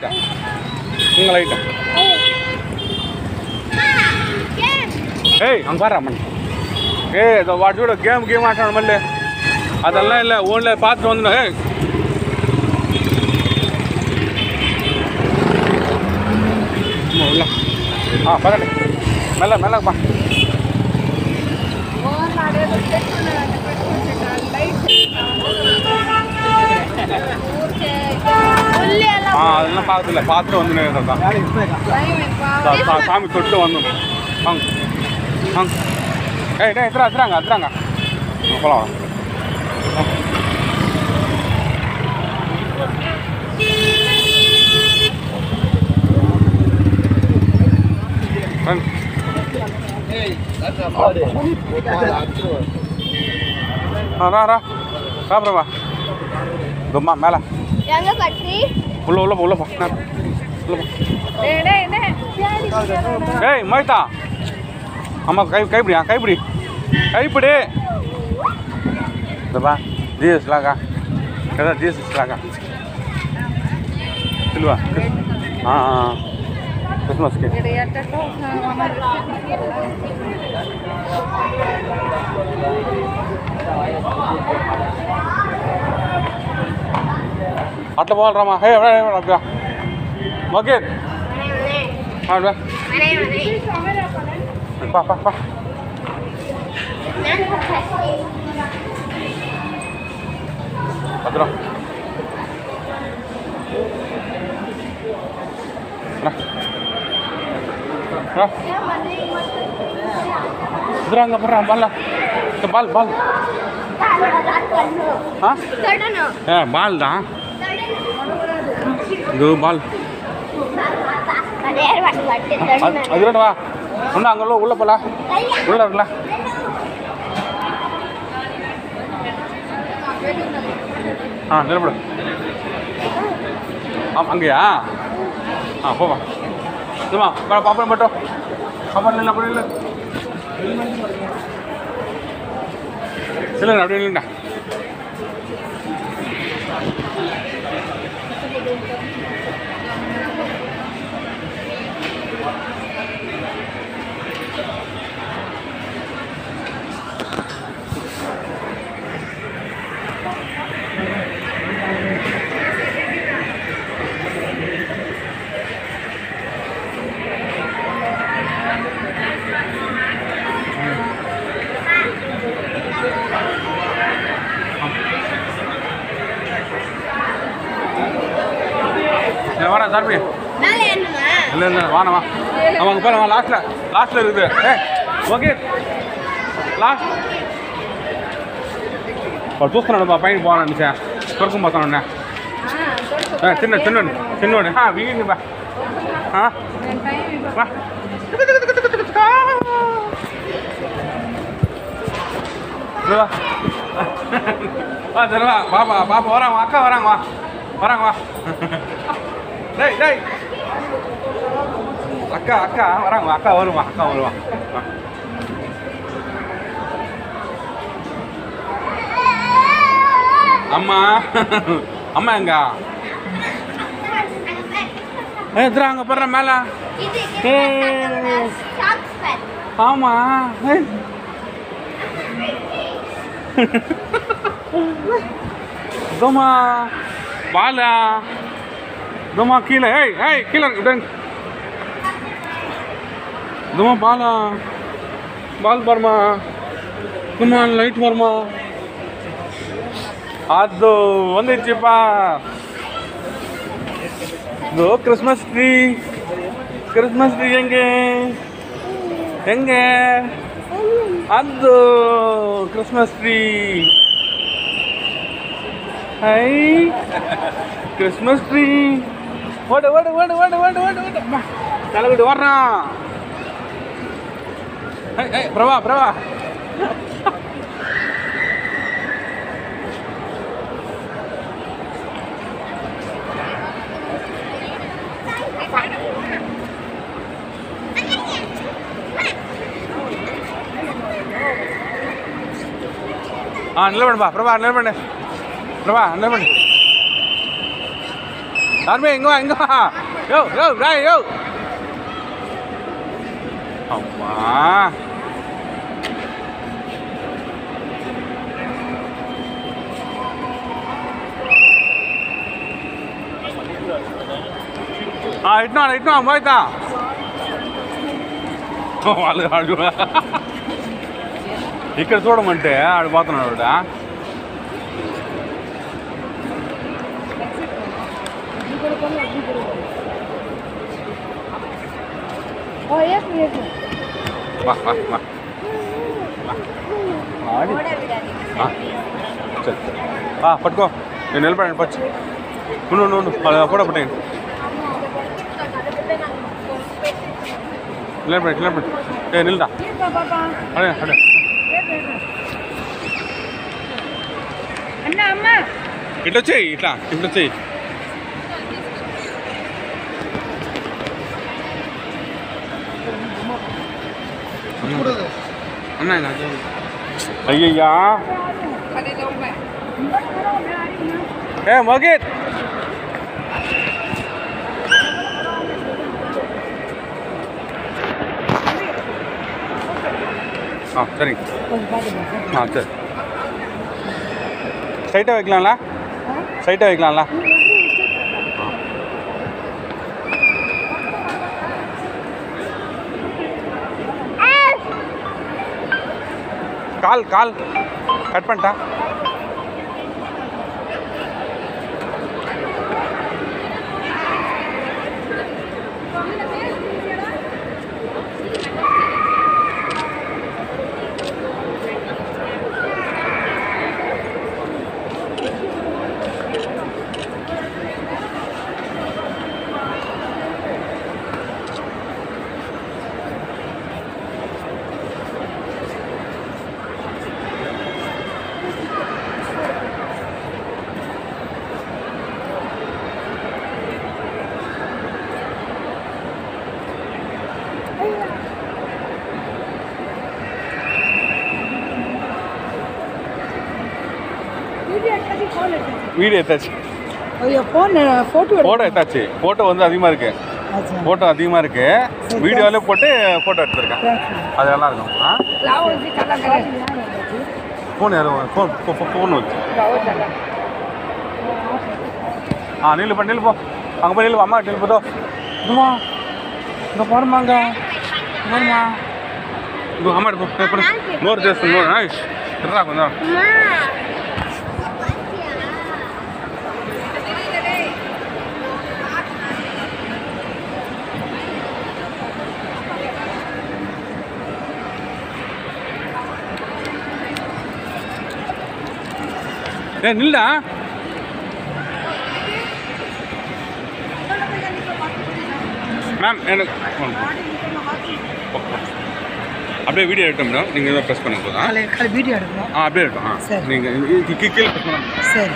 நீங்கள் லைட்டா ಏಯ್ ಹಂಗೆ ಬಾರ ಅಮ್ಮಣ್ಣ ಏ ಅದು ವಾಟ್ ಬಿಡು ಗೇಮ್ ಗೇಮ್ ಆಟಾಡೋಣ ಮಲ್ಲಿ ಅದೆಲ್ಲ ಇಲ್ಲ ಓನ್ಲೆ ಪಾತ್ರ ಒಂದು ಏಯ್ ಇಲ್ಲ ಹಾಂ ಬರಲಿ ಮೆಲ್ಲ ಮೆಲ್ಲಗೆ ಬಾ ಲೈಟ್ ஆ அதெல்லாம் பார்க்கல பார்த்துட்டு வந்து தான் சா- சா- சாமி தொட்டு வந்து வாங்க. வாங்க. ஏய் டேய் எத்தனை எத்தனாங்க எத்தனாங்க போகலாம் ஆ ரா ரா ரா பிரபா தும்மா மேலே. எங்க பற்றி உள்ள உள்ள உள்ள பா உள்ள பா டேய் மோய்தா அம்மா கை கைப்பிடியா கைப்பிடி கைப்பிடி இதப்பா ஜிஎஸ் லாக்கா ஏதா ஜிஎஸ் லாக்கா சொல்லுவா ஆ கிறிஸ்மஸ்க்கு అట్లా పోవాలి రామా హే అబ్బా ఓకే అద్రా ఇద్దరు అంగ పర్రా బాల్ బాల్ బాల్ బాల్దా இது பால். நேர் வாட்டி வாட்டி அது அது ரெண்டு வா ஒன்று அங்கே உள்ள போலாம் உள்ள இருக்குல்ல ஆ நிலப்படு ஆ அங்கேயா? ஆ போவா. சும்மா பாப்பா மட்டும். பாப்பா இல்லை அப்படி இல்லை. இல்லை அப்படியே இல்லைண்ணா வாடா சார்பி மேலே என்னமா இல்லை இல்லை வாணா வா அவன் அங்கே போகலாம் லாஸ்ட்டில் லாஸ்ட்டில் இருக்குது ஏ ஓகே లాస్ట్ వాడు చూస్తున్నాడు మా పైన పోవాలని త్వరకు పోతాను చిన్న చిన్నోడు చిన్నోడు వీగింది బా ఆ? బా இங்க வா. வா சரி வா பாப்பா பாப்பா வராங்க வா அக்கா வராங்க வா வராங்க வா டேய் டேய் அக்கா அக்கா வராங்க வா அக்கா வருவா அக்கா வருவா வா. அம்மா அம்மா எங்க ஏ எதிரா அங்கே போடுற மேலே இது ஏய். சாக்ஸ் பேட் ஆமா ஏய். இதோமா பாலா இதோமா கீழே ஏய் ஏய் கீழே இதோ- இதோமா பாலா பால் பாருமா சும்மா லைட் வருமா அது வந்துச்சுப்பா இதோ கிறிஸ்மஸ் ட்ரீ கிறிஸ்மஸ் ட்ரீ எங்கே எங்க அது Christmas tree hi Christmas tree ஓடு ஓடு ஓடு ஓடு ஓடு ஓடு ஓடு. தலைவிட்டு ஓடுறான் பிரபா பிரபா. ஆ நிலவணுப்பா பிரபா. நிலவணு பிரபா. நிலவணு தர்மே இங்க வா இங்க வா யோ யோ ராய் யோ அம்மா ఆ, ఇట్నా ఇట్నా పోయితా వాళ్ళు ఆడు ఇక్కడ చూడమంటే ఆడు పోతున్నాడు ఆవిడ ఓ ఏకు ఏకు వా వా వా ఆడి ఆ, సరే సరే. ఆ, పట్టుకో నేను నిలబడండి పచ్చి ఉండు ఉండు ఉండు అది కూడా పెట్టేయండి నిలబడి నిలబడి ఏ నిల్దా అడే అడే అన్న అమ్మ ఇట్లా వచ్చేయి ఇట్లా ఇట్లా వచ్చేయి அண்ணா ஐயா ஏ மகித். ஆ சரிங்க ஆ சரி. சைட்டாக வைக்கலாம்ல? சைட்டாக வைக்கலாம்ல? கால் கால் கட் பண்ணிட்டா வீடியோ எடுத்தாச்சு ஃபோட்டோ எடுத்தாச்சு ஃபோட்டோ வந்து அதிகமாக இருக்கு. ஃபோட்டோ அதிகமாக இருக்கு. வீடியோவில் போட்டு ஃபோட்டோ எடுத்துருக்கேன். அது நல்லா இருக்கும். ஃபோன் யாரும் ஃபோன் ஃபோன் வச்சு. ஆ நில்லு போ நில்லு அங்கே போய் நில்லு அம்மா நில்லு போதோ இதுமா இங்கே போகிறோமாங்க போகிறோமா இது அம்மா நோர் ஜெஸ் நோர் ஆ இருந்தா கொஞ்சம். ஏ நில்டா மேம் எனக்கு அப்படியே வீடியோ எடுத்தோம் மேடம் நீங்கள் ப்ரெஸ் பண்ணி போதும் வீடியோ எடுக்கணும். ஆ அப்படியே எடுத்தோம் ஆ. சரி. நீங்கள் கீழே ப்ரெஸ் பண்ண சரி.